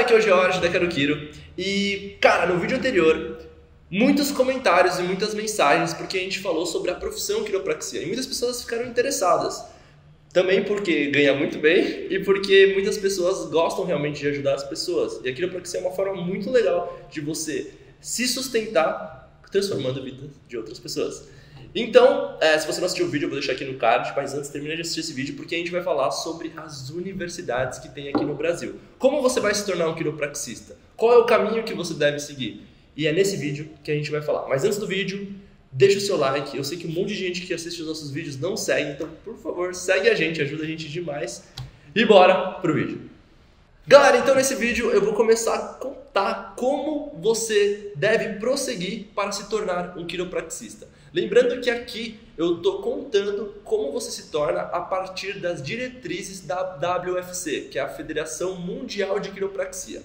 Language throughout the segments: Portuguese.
galera, aqui é o Jorge da Quero e, cara, no vídeo anterior, muitos comentários e muitas mensagens porque a gente falou sobre a profissão quiropraxia e muitas pessoas ficaram interessadas. Também porque ganha muito bem e porque muitas pessoas gostam realmente de ajudar as pessoas. E a quiropraxia é uma forma muito legal de você se sustentar transformando a vida de outras pessoas. Então, é, se você não assistiu o vídeo, eu vou deixar aqui no card, mas antes termina de assistir esse vídeo porque a gente vai falar sobre as universidades que tem aqui no Brasil. Como você vai se tornar um quiropraxista? Qual é o caminho que você deve seguir? E é nesse vídeo que a gente vai falar. Mas antes do vídeo, deixa o seu like. Eu sei que um monte de gente que assiste os nossos vídeos não segue, então por favor, segue a gente, ajuda a gente demais. E bora pro vídeo. Galera, então nesse vídeo eu vou começar a contar como você deve prosseguir para se tornar um quiropraxista. Lembrando que aqui eu estou contando como você se torna a partir das diretrizes da WFC, que é a Federação Mundial de Quiropraxia.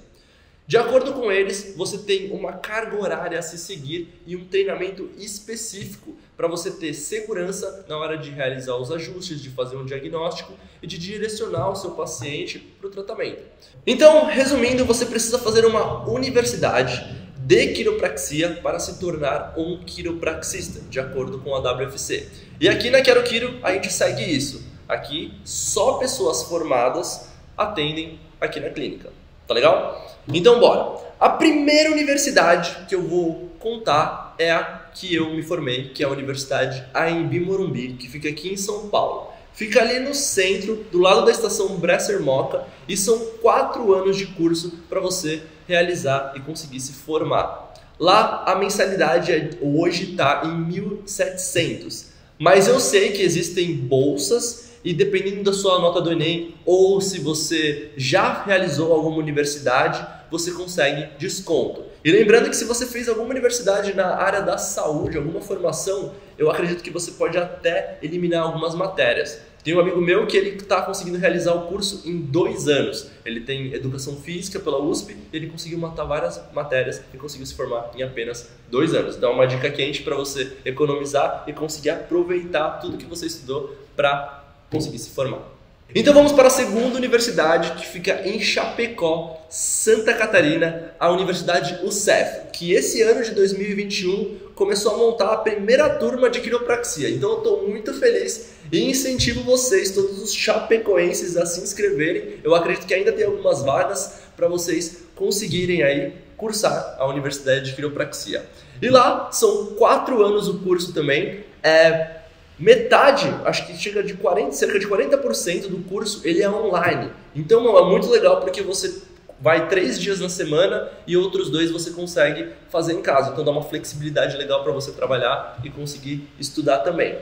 De acordo com eles, você tem uma carga horária a se seguir e um treinamento específico para você ter segurança na hora de realizar os ajustes, de fazer um diagnóstico e de direcionar o seu paciente para o tratamento. Então, resumindo, você precisa fazer uma universidade de quiropraxia para se tornar um quiropraxista, de acordo com a WFC. E aqui na Quero Quiro a gente segue isso. Aqui só pessoas formadas atendem aqui na clínica. Tá legal? Então bora. A primeira universidade que eu vou contar é a que eu me formei, que é a Universidade AMB Morumbi, que fica aqui em São Paulo. Fica ali no centro, do lado da estação Bresser Moca, e são quatro anos de curso para você realizar e conseguir se formar. Lá a mensalidade é, hoje está em 1.700, mas eu sei que existem bolsas e dependendo da sua nota do Enem ou se você já realizou alguma universidade, você consegue desconto. E lembrando que se você fez alguma universidade na área da saúde, alguma formação, eu acredito que você pode até eliminar algumas matérias. Tem um amigo meu que ele está conseguindo realizar o curso em dois anos. Ele tem educação física pela USP e ele conseguiu matar várias matérias e conseguiu se formar em apenas dois anos. Então, é uma dica quente para você economizar e conseguir aproveitar tudo que você estudou para conseguir se formar. Então vamos para a segunda universidade que fica em Chapecó, Santa Catarina, a Universidade UCEF, que esse ano de 2021 começou a montar a primeira turma de quiropraxia. Então eu estou muito feliz e incentivo vocês, todos os chapecoenses, a se inscreverem. Eu acredito que ainda tem algumas vagas para vocês conseguirem aí cursar a Universidade de Quiropraxia. E lá são quatro anos o curso também. É, metade, acho que chega de 40, cerca de 40% do curso, ele é online. Então é muito legal porque você vai três dias na semana e outros dois você consegue fazer em casa. Então dá uma flexibilidade legal para você trabalhar e conseguir estudar também.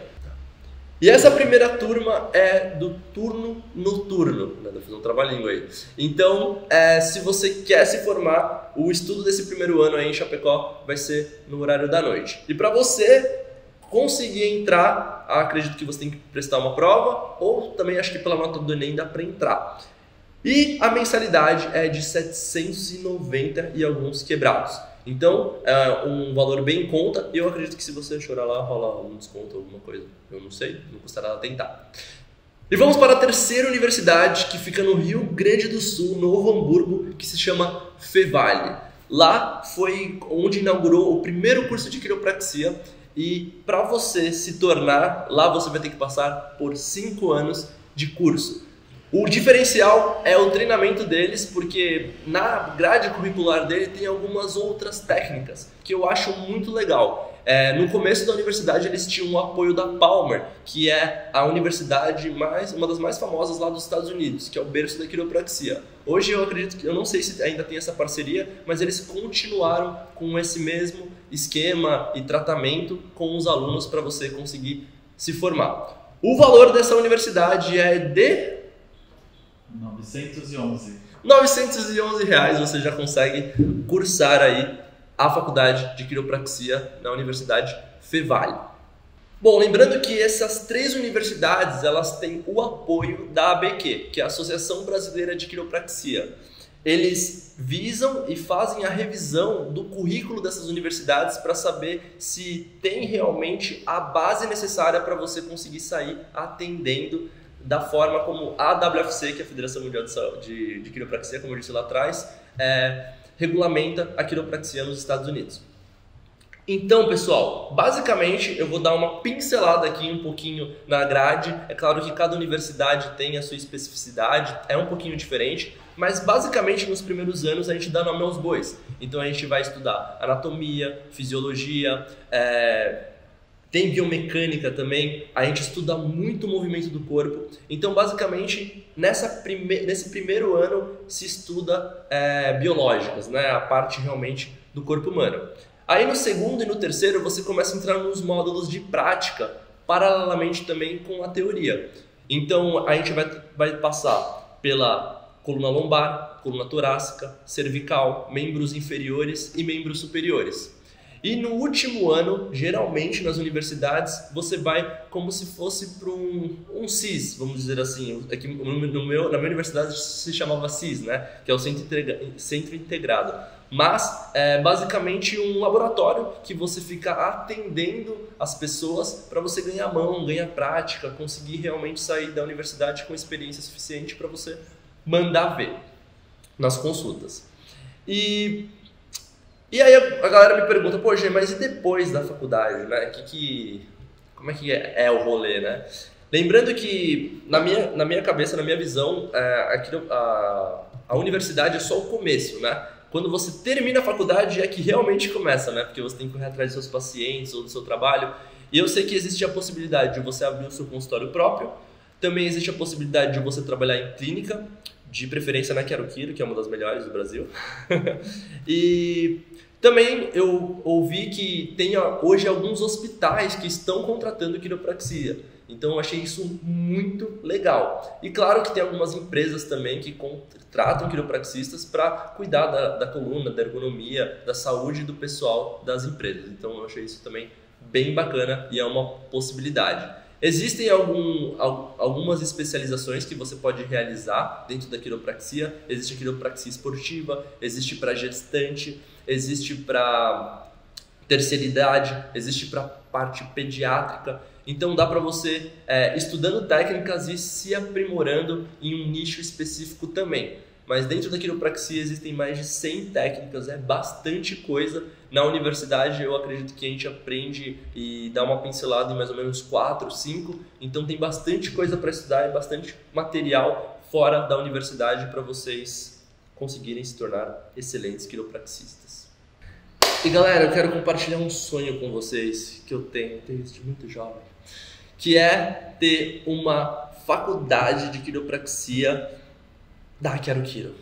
E essa primeira turma é do turno noturno, né? fiz um trabalhinho aí. Então, é, se você quer se formar, o estudo desse primeiro ano aí em Chapecó vai ser no horário da noite. E para você conseguir entrar, acredito que você tem que prestar uma prova, ou também acho que pela nota do Enem dá para entrar. E a mensalidade é de 790 e alguns quebrados. Então, é um valor bem em conta. Eu acredito que se você chorar lá, rola um desconto, alguma coisa. Eu não sei, não custa nada tentar. E vamos para a terceira universidade, que fica no Rio Grande do Sul, Novo Hamburgo, que se chama Fevale. Lá foi onde inaugurou o primeiro curso de quiropraxia e para você se tornar, lá você vai ter que passar por cinco anos de curso. O diferencial é o treinamento deles, porque na grade curricular dele tem algumas outras técnicas que eu acho muito legal. É, no começo da universidade eles tinham o apoio da Palmer, que é a universidade mais, uma das mais famosas lá dos Estados Unidos, que é o berço da quiropraxia. Hoje eu acredito que, eu não sei se ainda tem essa parceria, mas eles continuaram com esse mesmo esquema e tratamento com os alunos para você conseguir se formar. O valor dessa universidade é de 911. 911 reais você já consegue cursar aí a faculdade de quiropraxia na Universidade Fevale. Bom, lembrando que essas três universidades elas têm o apoio da ABQ, que é a Associação Brasileira de Quiropraxia. Eles visam e fazem a revisão do currículo dessas universidades para saber se tem realmente a base necessária para você conseguir sair atendendo da forma como a WFC, que é a Federação Mundial de, de, de Quiropraxia, como eu disse lá atrás, é, regulamenta a quiropraxia nos Estados Unidos. Então, pessoal, basicamente eu vou dar uma pincelada aqui um pouquinho na grade. É claro que cada universidade tem a sua especificidade, é um pouquinho diferente, mas basicamente nos primeiros anos a gente dá nome aos bois. Então a gente vai estudar anatomia, fisiologia, é, tem biomecânica também, a gente estuda muito o movimento do corpo. Então, basicamente, nessa prime nesse primeiro ano se estuda é, biológicas, né? a parte realmente do corpo humano. Aí no segundo e no terceiro você começa a entrar nos módulos de prática, paralelamente também com a teoria. Então, a gente vai, vai passar pela coluna lombar, coluna torácica, cervical, membros inferiores e membros superiores. E no último ano, geralmente nas universidades, você vai como se fosse para um, um CIS, vamos dizer assim. Aqui no meu, na minha universidade se chamava CIS, né? que é o Centro, Integra Centro Integrado. Mas é basicamente um laboratório que você fica atendendo as pessoas para você ganhar mão, ganhar prática, conseguir realmente sair da universidade com experiência suficiente para você mandar ver nas consultas. E e aí a galera me pergunta, Gê, mas e depois da faculdade, né? Que, que, como é que é, é o rolê, né? Lembrando que, na minha, na minha cabeça, na minha visão, é, aquilo, a, a universidade é só o começo, né? Quando você termina a faculdade é que realmente começa, né? Porque você tem que correr atrás dos seus pacientes ou do seu trabalho. E eu sei que existe a possibilidade de você abrir o seu consultório próprio. Também existe a possibilidade de você trabalhar em clínica, de preferência na Quero Quiro, que é uma das melhores do Brasil. e também eu ouvi que tem hoje alguns hospitais que estão contratando quiropraxia. Então eu achei isso muito legal. E claro que tem algumas empresas também que contratam quiropraxistas para cuidar da, da coluna, da ergonomia, da saúde do pessoal das empresas. Então eu achei isso também bem bacana e é uma possibilidade. Existem algum, algumas especializações que você pode realizar dentro da quiropraxia. Existe a quiropraxia esportiva, existe para gestante, existe para terceira idade, existe para parte pediátrica. Então dá para você é, estudando técnicas e se aprimorando em um nicho específico também. Mas dentro da quiropraxia existem mais de 100 técnicas, é bastante coisa. Na universidade eu acredito que a gente aprende e dá uma pincelada em mais ou menos 4, 5. Então tem bastante coisa para estudar e bastante material fora da universidade para vocês conseguirem se tornar excelentes quiropraxistas. E galera, eu quero compartilhar um sonho com vocês que eu tenho desde muito jovem, que é ter uma faculdade de quiropraxia da Quero Quiro.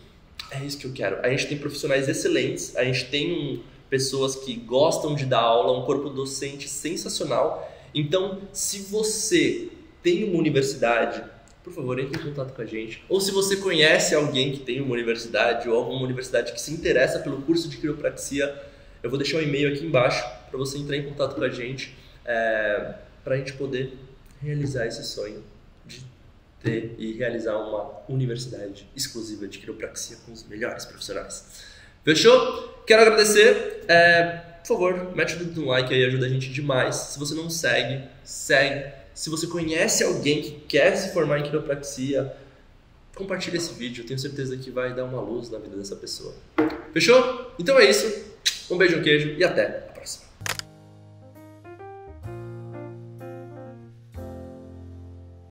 É isso que eu quero. A gente tem profissionais excelentes, a gente tem pessoas que gostam de dar aula, um corpo docente sensacional. Então, se você tem uma universidade, por favor, entre em contato com a gente. Ou se você conhece alguém que tem uma universidade ou alguma universidade que se interessa pelo curso de quiropraxia, eu vou deixar um e-mail aqui embaixo para você entrar em contato com a gente, é, para a gente poder realizar esse sonho de ter e realizar uma universidade exclusiva de quiropraxia com os melhores profissionais. Fechou? Quero agradecer. É, por favor, mete o dedo no like aí, ajuda a gente demais. Se você não segue, segue se você conhece alguém que quer se formar em quiropraxia, compartilhe esse vídeo. Tenho certeza que vai dar uma luz na vida dessa pessoa. Fechou? Então é isso. Um beijo, um queijo e até!